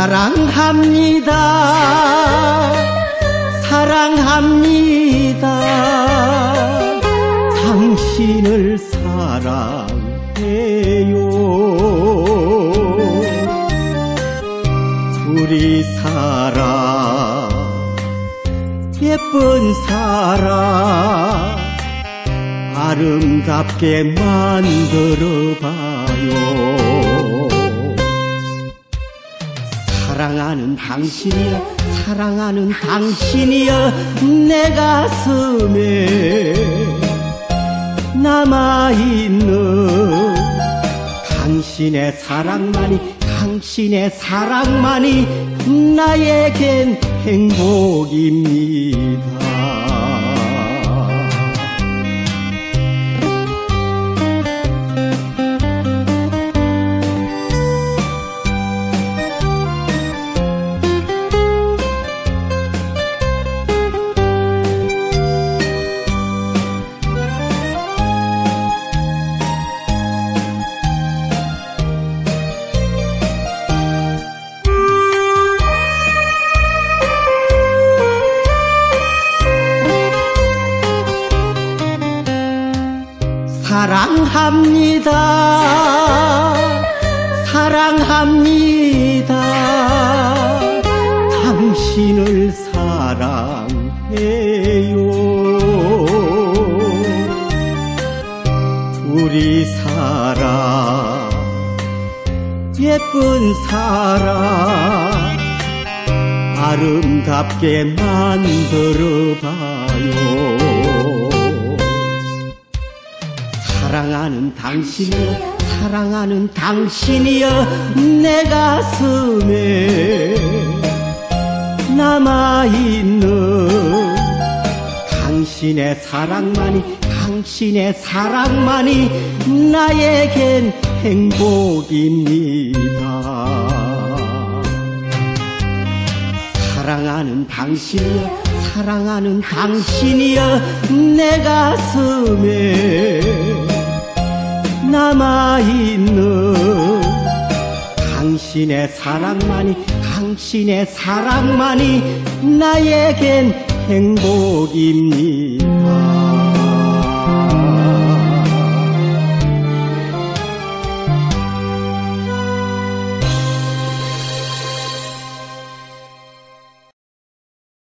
사랑합니다. 사랑합니다. 당신을 사랑해요. 우리 사랑, 예쁜 사랑, 아름답게 만들어봐요. 사랑하는 당신이여 사랑하는 당신이여 내 가슴에 남아있는 당신의 사랑만이 당신의 사랑만이 나에겐 행복입니다 사랑합니다. 사랑합니다. 당신을 사랑해요. 우리 사랑, 예쁜 사랑, 아름답게 만들어봐요. 사랑하는 당신이여 사랑하는 당신이여 내 가슴에 남아있는 당신의 사랑만이 당신의 사랑만이 나에겐 행복입니다. 사랑하는 당신이여 사랑하는 당신이여 내 가슴에 당신의 사랑만이 당신의 사랑만이 나에겐 행복입니다